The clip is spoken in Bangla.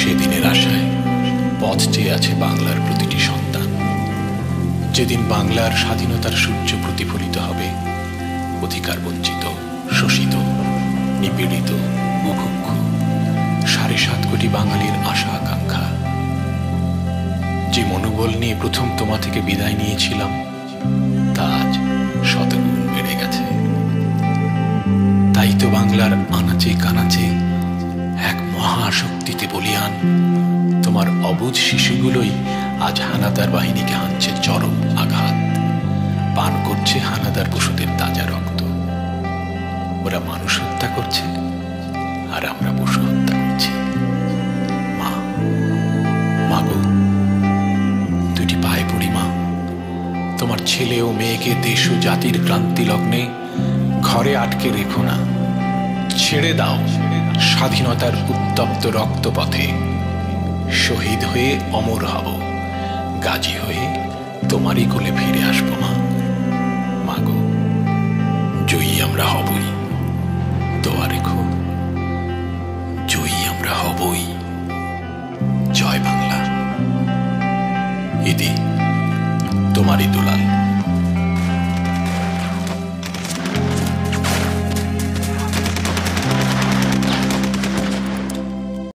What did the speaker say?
সেদিনের আশায় পথ চেয়ে আছে বাংলার প্রতিটি সন্তান। যেদিন বাংলার স্বাধীনতার সূর্য প্রতিফলিত হবে, অধিকার বঞ্চিত, শোষিত, নিপীড়িত, মুখুক্ষ, সাড়ে সাত কোটি বাঙালির আশা আকাঙ্ক্ষা। যে মনোবল নিয়ে প্রথম তোমা থেকে বিদায় নিয়েছিলাম, তা আজ শতগুণ বেড়ে গেছে। তাই তো বাংলার আনাচে কানাচে মহাশক্তিতে বলিয়ান, তোমার অবুধ শিশুগুলোই আজ হানাদার বাহিনীকে হানছে চরম আঘাত। পান করছে হানাদার পশুদের তাজা রক্ত। ওরা মানুষ হত্যা করছে, আর আমরা পশু হত্যা করছি। মা মা দুটি পায়ে পড়ি, মা। তোমার ছেলে ও মেয়েকে দেশ ও জাতির ক্রান্তি লগ্নে ঘরে আটকে রেখো না, ছেড়ে দাও। স্বাধীনতার উত্তপ্ত রক্তপথে। শহীদ হয়ে অমর হব। গাজী হয়ে তোমারই কোলে ফিরে আসব মা। মাগো জয়ী আমরা হবই। দোয়া রেখো, জয়ী আমরা হবই। জয় বাংলা। ইতি তোমারই দুলাল।